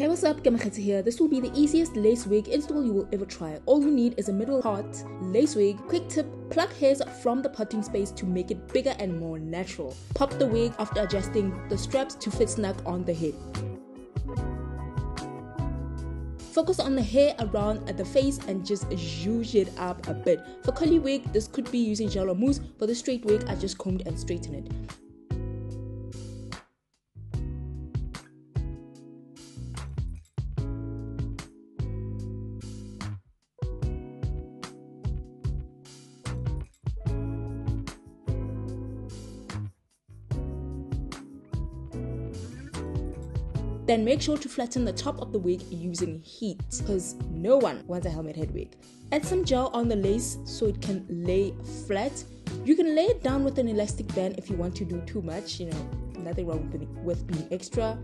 Hey what's up, Keamogetse here. This will be the easiest lace wig install you will ever try. All you need is a middle part lace wig. Quick tip, pluck hairs from the parting space to make it bigger and more natural. Pop the wig after adjusting the straps to fit snug on the head. Focus on the hair around at the face and just zhuzh it up a bit. For curly wig, this could be using gel or mousse. For the straight wig, I just combed and straightened it. Then make sure to flatten the top of the wig using heat because no one wants a helmet head wig. Add some gel on the lace so it can lay flat. You can lay it down with an elastic band if you want to do too much, you know, nothing wrong with, with being extra.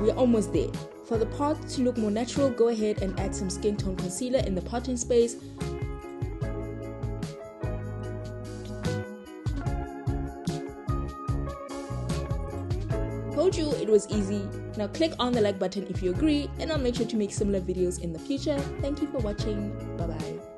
We're almost there. For the part to look more natural, go ahead and add some skin tone concealer in the parting space Told you it was easy. Now click on the like button if you agree and I'll make sure to make similar videos in the future. Thank you for watching. Bye bye.